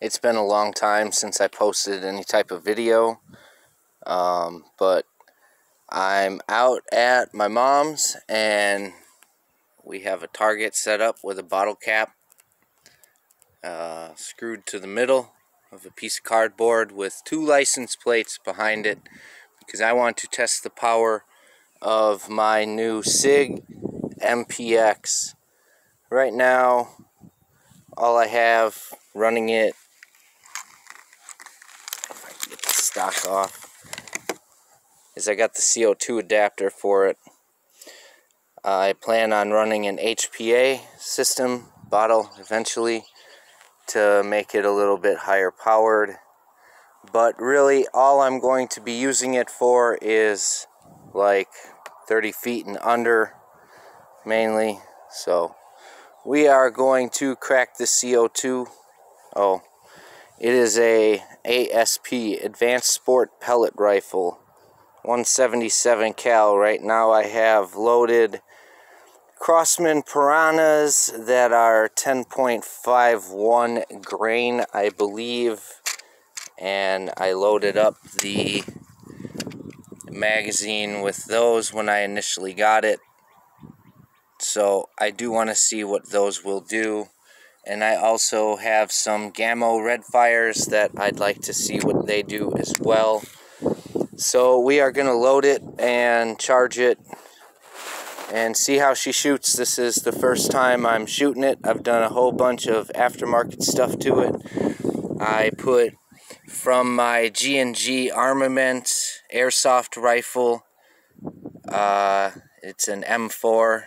It's been a long time since I posted any type of video. Um, but I'm out at my mom's and we have a target set up with a bottle cap uh, screwed to the middle of a piece of cardboard with two license plates behind it because I want to test the power of my new SIG MPX. Right now, all I have running it, if I can get the stock off, is I got the CO2 adapter for it. I plan on running an HPA system bottle eventually to make it a little bit higher powered. But really, all I'm going to be using it for is like 30 feet and under mainly. So we are going to crack the CO2. Oh, it is a ASP Advanced Sport Pellet Rifle 177 cal. Right now I have loaded Crosman Piranhas that are 10.51 grain, I believe. And I loaded up the magazine with those when I initially got it. So I do want to see what those will do. And I also have some Gamo Red Fires that I'd like to see what they do as well. So we are going to load it and charge it and see how she shoots. This is the first time I'm shooting it. I've done a whole bunch of aftermarket stuff to it. I put from my G&G Armament airsoft rifle. Uh, it's an M4.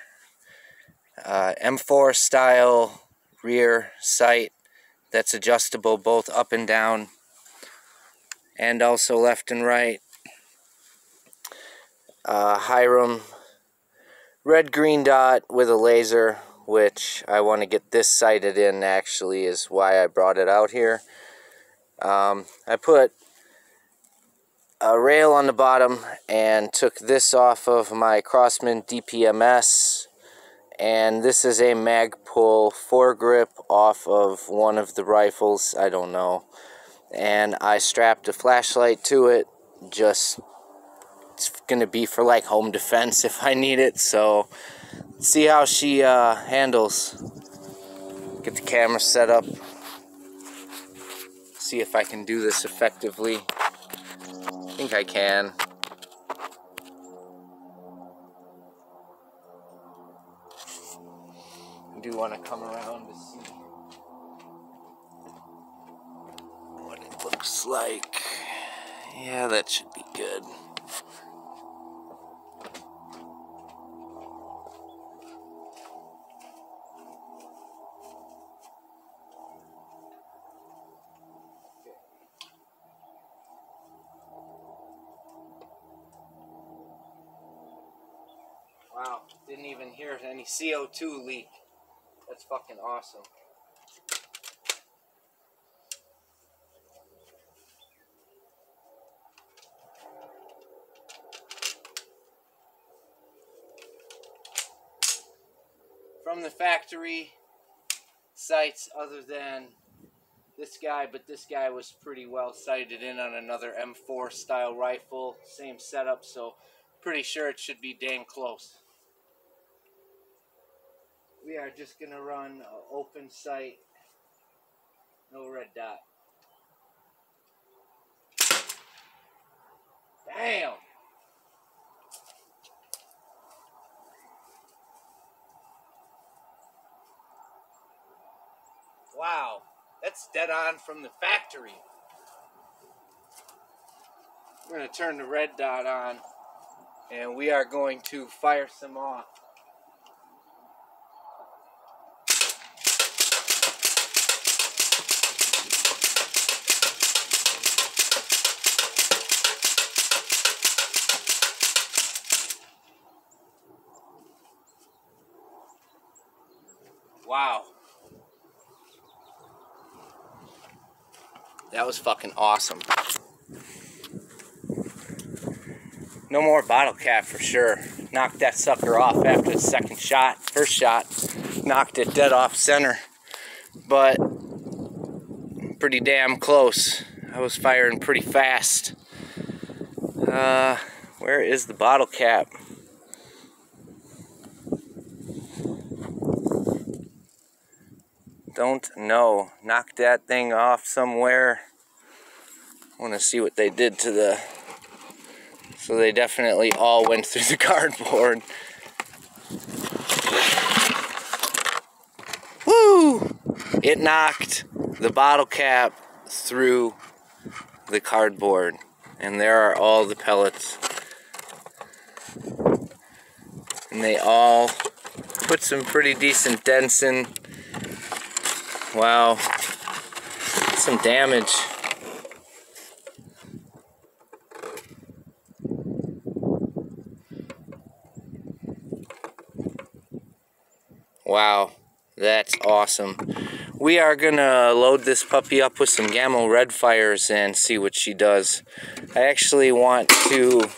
Uh, M4 style rear sight that's adjustable both up and down and also left and right. Uh, Hiram red green dot with a laser which I want to get this sighted in actually is why I brought it out here. Um, I put a rail on the bottom and took this off of my Crosman DPMS and this is a Magpul foregrip off of one of the rifles, I don't know. And I strapped a flashlight to it, just it's gonna be for like home defense if I need it. So see how she uh, handles. Get the camera set up. See if I can do this effectively. I think I can. Do want to come around to see what it looks like. Yeah, that should be good. Wow, didn't even hear any CO2 leak. That's fucking awesome. From the factory sights other than this guy, but this guy was pretty well sighted in on another M4 style rifle, same setup, so pretty sure it should be dang close we are just going to run open sight, no red dot. Damn! Wow, that's dead on from the factory. We're going to turn the red dot on and we are going to fire some off. Wow. That was fucking awesome. No more bottle cap for sure. Knocked that sucker off after the second shot. First shot, knocked it dead off center. But pretty damn close. I was firing pretty fast. Uh, where is the bottle cap? Don't know. Knocked that thing off somewhere. Want to see what they did to the... So they definitely all went through the cardboard. Woo! It knocked the bottle cap through the cardboard. And there are all the pellets. And they all put some pretty decent dents in. Wow. Some damage. Wow. That's awesome. We are gonna load this puppy up with some Gamo Red Fires and see what she does. I actually want to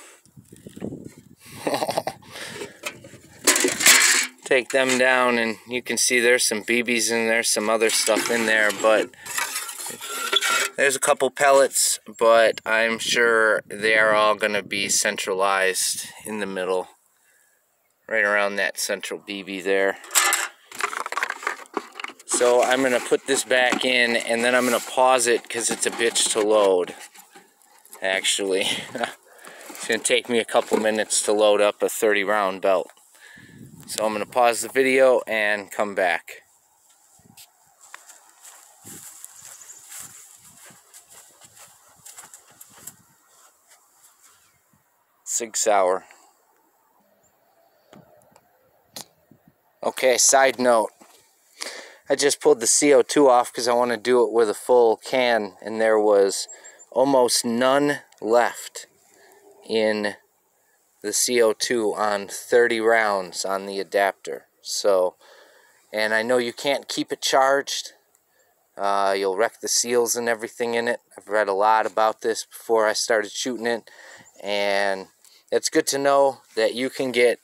take them down and you can see there's some BBs in there, some other stuff in there, but there's a couple pellets, but I'm sure they are all gonna be centralized in the middle, right around that central BB there. So I'm going to put this back in and then I'm going to pause it because it's a bitch to load. Actually. it's going to take me a couple minutes to load up a 30 round belt. So I'm going to pause the video and come back. Sig Sauer. Okay, side note. I just pulled the CO2 off because I want to do it with a full can and there was almost none left in the CO2 on 30 rounds on the adapter. So, and I know you can't keep it charged. Uh, you'll wreck the seals and everything in it. I've read a lot about this before I started shooting it. And it's good to know that you can get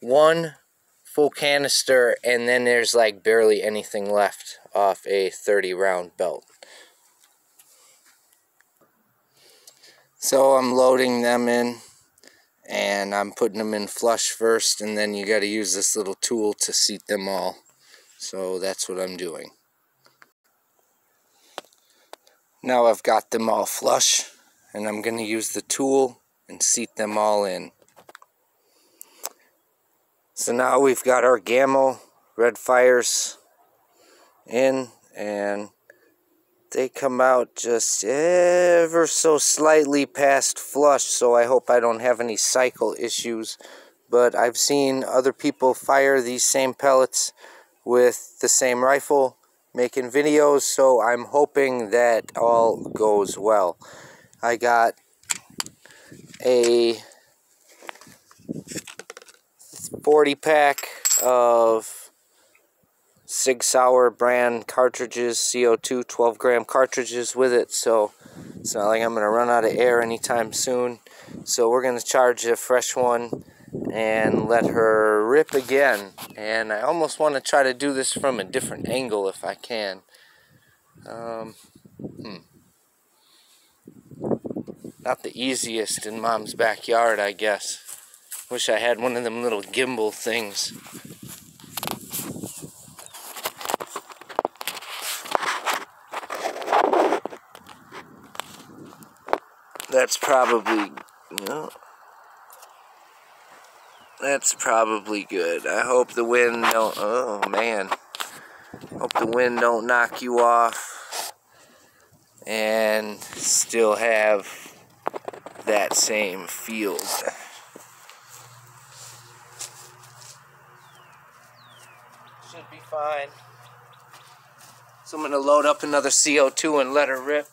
one full canister and then there's like barely anything left off a 30 round belt. So I'm loading them in and I'm putting them in flush first and then you got to use this little tool to seat them all. So that's what I'm doing. Now I've got them all flush and I'm going to use the tool and seat them all in. So now we've got our Gamo red fires in and they come out just ever so slightly past flush so I hope I don't have any cycle issues. But I've seen other people fire these same pellets with the same rifle making videos so I'm hoping that all goes well. I got a 40 pack of Sig Sauer brand cartridges, CO2 12 gram cartridges with it, so it's not like I'm going to run out of air anytime soon. So we're going to charge a fresh one and let her rip again. And I almost want to try to do this from a different angle if I can. Um, hmm. Not the easiest in mom's backyard, I guess. Wish I had one of them little gimbal things. That's probably, you know, that's probably good. I hope the wind don't, oh man. Hope the wind don't knock you off and still have that same field. should be fine. So I'm going to load up another CO2 and let her rip.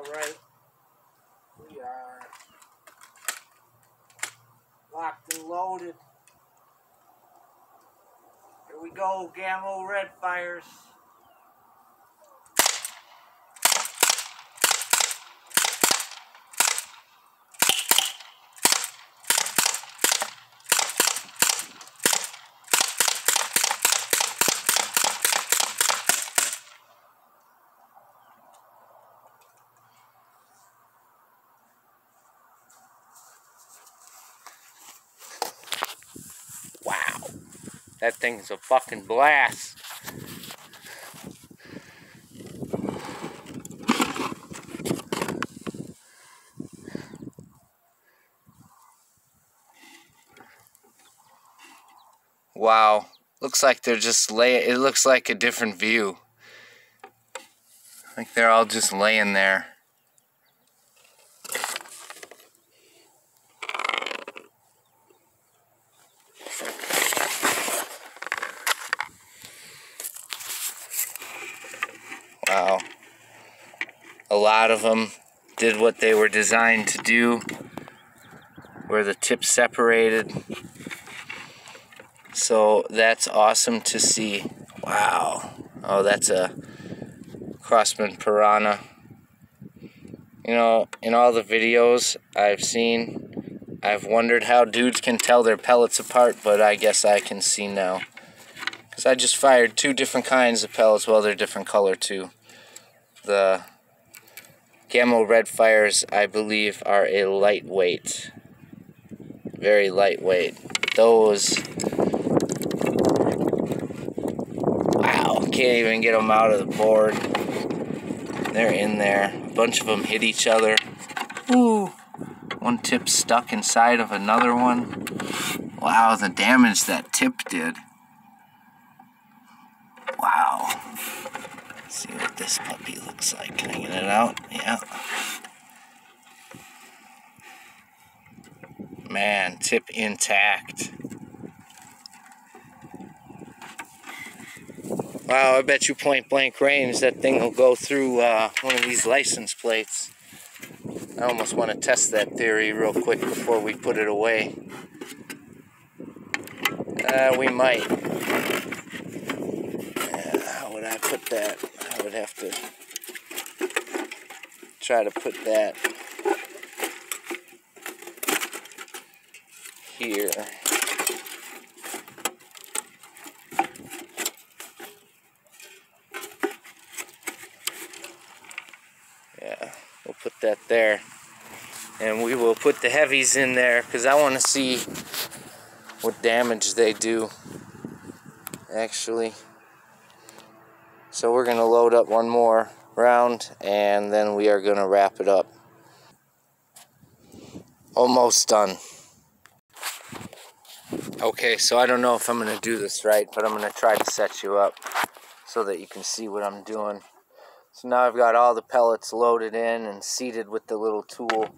Alright. We are locked and loaded. Here we go, Gamo Red Fires. Wow. That thing's a fucking blast. Wow. Looks like they're just lay it looks like a different view. Like they're all just laying there. Wow. A lot of them did what they were designed to do, where the tips separated. So that's awesome to see. Wow. Oh, that's a Crosman Piranha. You know, in all the videos I've seen, I've wondered how dudes can tell their pellets apart, but I guess I can see now. Because I just fired two different kinds of pellets, well, they're different color too. The Gamo Red Fires, I believe, are a lightweight. Very lightweight. Those Wow, can't even get them out of the board. They're in there. A bunch of them hit each other. Ooh. One tip stuck inside of another one. Wow, the damage that tip did. Wow. Let's see what this puppy looks like. Can I get it out? Yeah. Man, tip intact. Wow, I bet you point blank range that thing will go through uh, one of these license plates. I almost want to test that theory real quick before we put it away. Uh, we might. Uh, how would I put that? I would have to try to put that here. Yeah, we'll put that there. And we will put the heavies in there because I want to see what damage they do. Actually. So we're going to load up one more round and then we are going to wrap it up. Almost done. Okay, so I don't know if I'm going to do this right, but I'm going to try to set you up so that you can see what I'm doing. So now I've got all the pellets loaded in and seated with the little tool.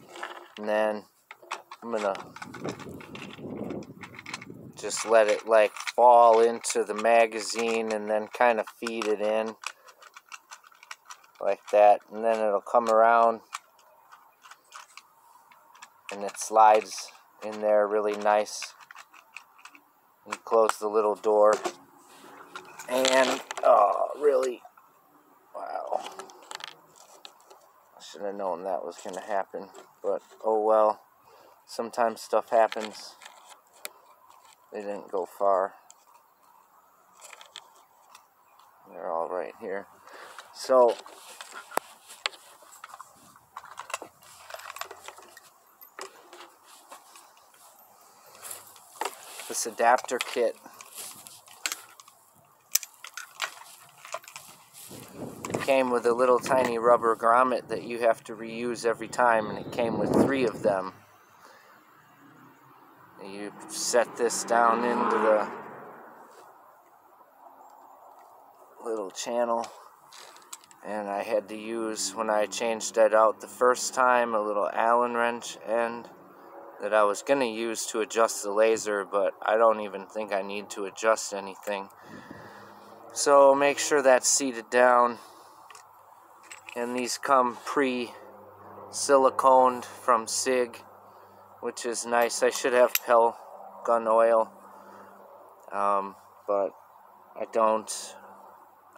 And then I'm gonna just let it like fall into the magazine and then kind of feed it in like that. And then it'll come around and it slides in there really nice. You close the little door and oh, really Wow. I should have known that was going to happen. But, oh well. Sometimes stuff happens. They didn't go far. They're all right here. So, this adapter kit came with a little tiny rubber grommet that you have to reuse every time, and it came with three of them. Set this down into the little channel, and I had to use, when I changed that out the first time, a little Allen wrench end that I was going to use to adjust the laser, but I don't even think I need to adjust anything. So make sure that's seated down and these come pre siliconed from SIG, which is nice. I should have Pel gun oil, um, but I don't.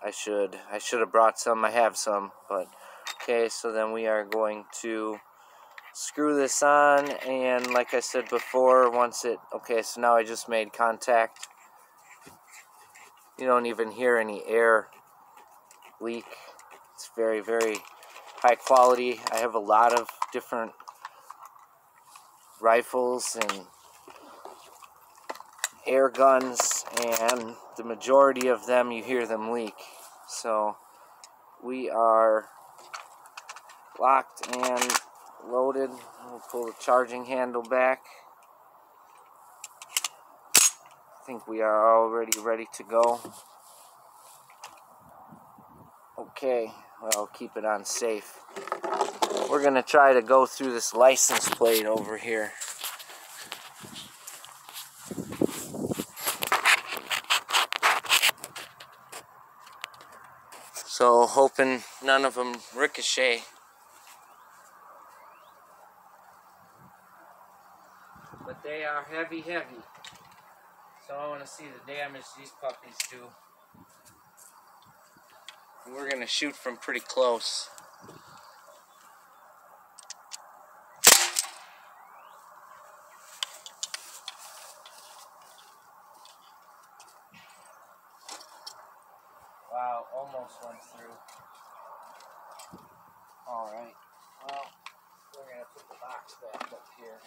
I should. I should have brought some. I have some, but okay. So then we are going to screw this on, and like I said before, once it. Okay, so now I just made contact. You don't even hear any air leak. It's very, very high quality. I have a lot of different rifles and air guns and the majority of them you hear them leak. So we are locked and loaded. We'll pull the charging handle back. I think we are already ready to go. Okay, well, keep it on safe. We're to try to go through this license plate over here. So, hoping none of them ricochet. But they are heavy, heavy. So I want to see the damage these puppies do. We're going to shoot from pretty close. Wow, almost went through. Alright, well, we're going to put the box back up here.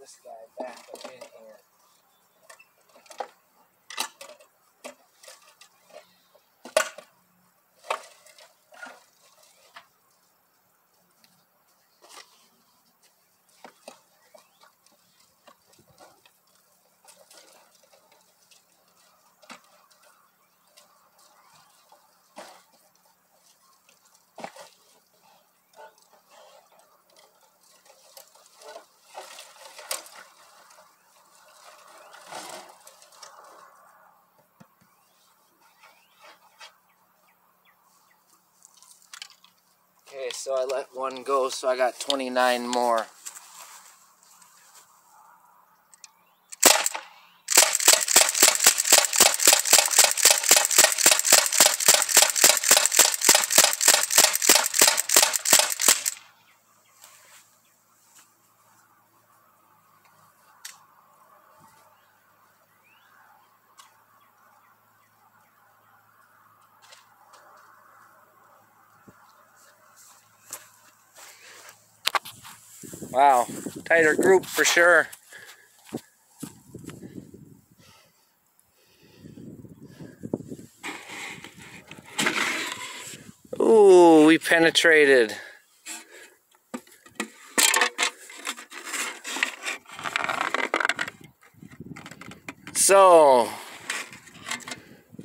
this guy back up in here. Okay, so I let one go, so I got 29 more. Wow, tighter group for sure. Ooh, we penetrated. So,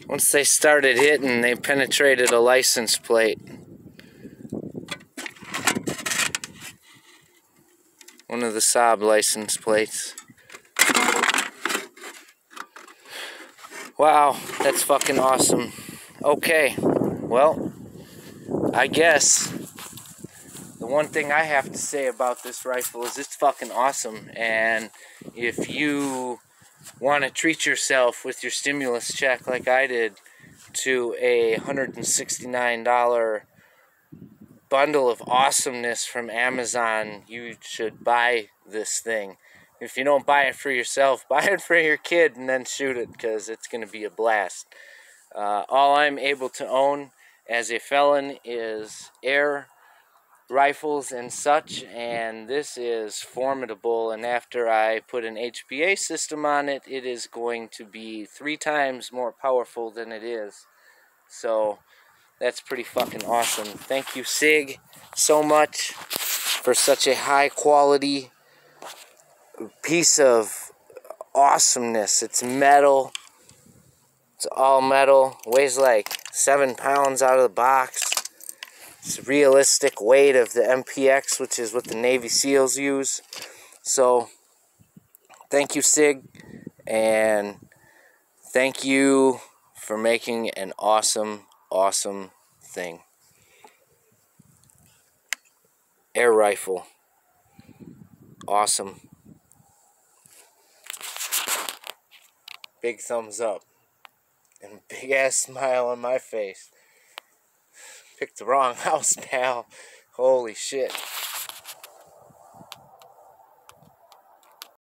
once they started hitting, they penetrated a license plate. Of the Saab license plates. Wow, that's fucking awesome. Okay, well, I guess the one thing I have to say about this rifle is it's fucking awesome. And if you want to treat yourself with your stimulus check like I did to a $169 bundle of awesomeness from Amazon, you should buy this thing. If you don't buy it for yourself, buy it for your kid and then shoot it because it's going to be a blast. Uh, all I'm able to own as a felon is air rifles and such, and this is formidable. And after I put an HPA system on it, it is going to be three times more powerful than it is. So, that's pretty fucking awesome. Thank you, SIG, so much for such a high quality piece of awesomeness. It's metal. It's all metal. Weighs like seven pounds out of the box. It's realistic weight of the MPX, which is what the Navy SEALs use. So, thank you, Sig, and thank you for making an awesome, awesome thing. Air rifle. Awesome. Big thumbs up. And big ass smile on my face. Picked the wrong house, pal. Holy shit.